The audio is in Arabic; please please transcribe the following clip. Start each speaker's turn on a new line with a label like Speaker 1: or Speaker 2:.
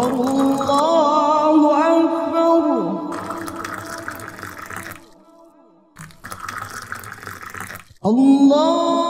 Speaker 1: أكبر الله أكبر. الله